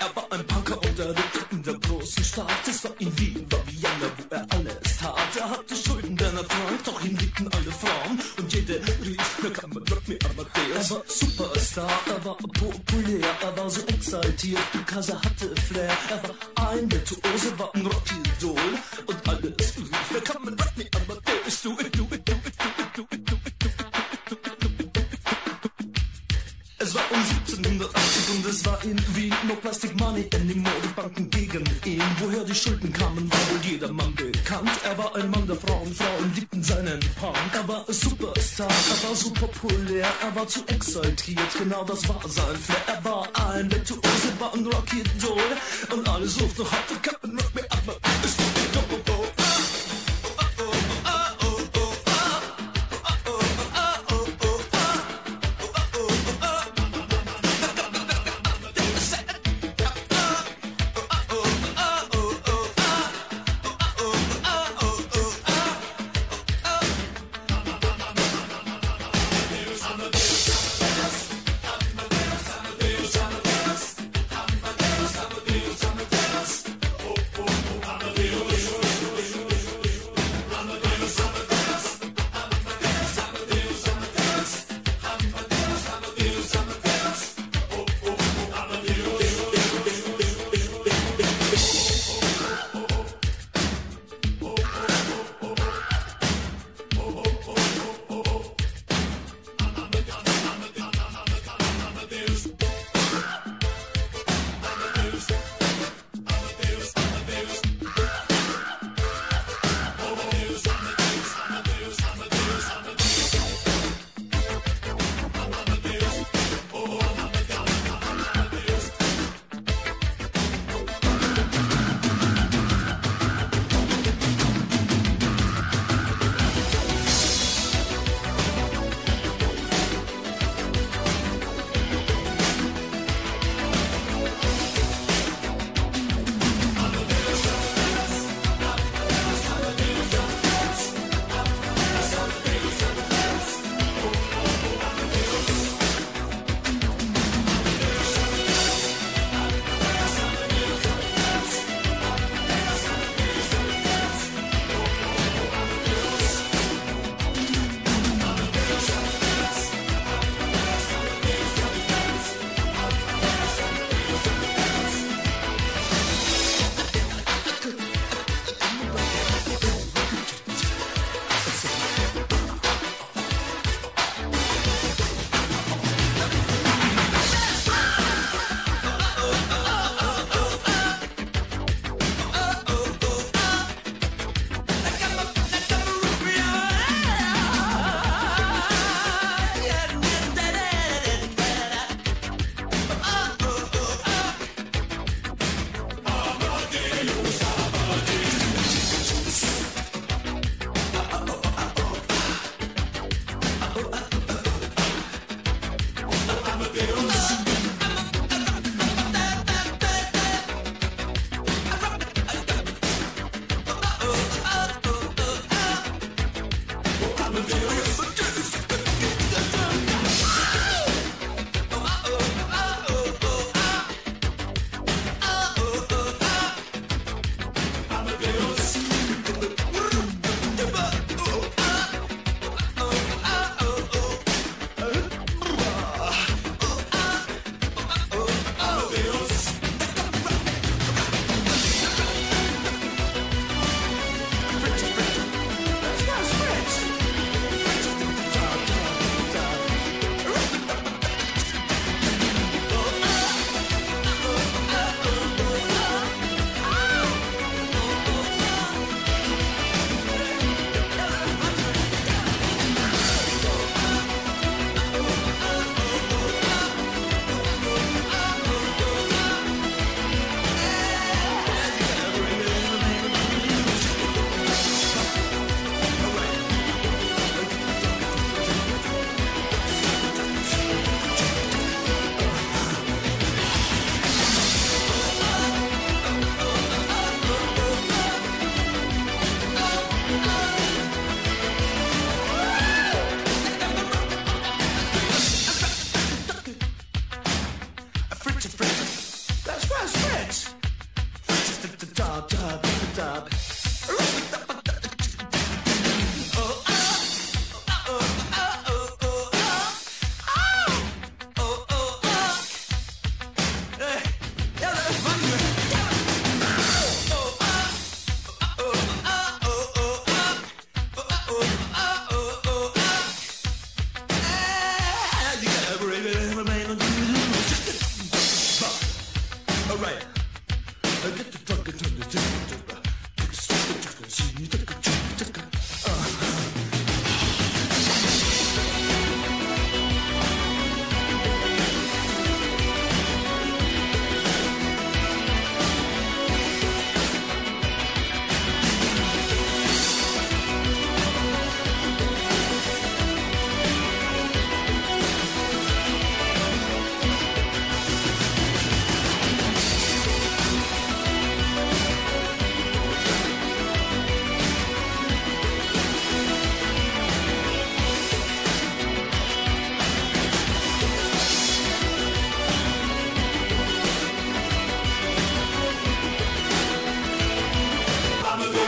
Er war ein Punker und er lebte der großen Stadt. Es war in Wien, war Vienna, wo er alles tat. Er hatte Schulden, denn er doch ihn liebten alle Frauen. Und jede rief. Er war Superstar, er war populär, er war so exaltiert, because er hatte Flair. Er war ein Virtuose, war ein Rockidol. Und No Plastic Money anymore, die Banken gegen ihn. Woher die Schulden kamen, war wohl jedermann bekannt. Er war ein Mann der Frauen, Frauen liebten seinen Punk. Er war ein Superstar, er war so populär Er war zu exaltiert, genau das war sein Flair. Er war ein Virtuose, war ein Rocky Doll. Und alle suchten noch heute Captain Rock me I'm a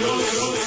roll, roll, roll.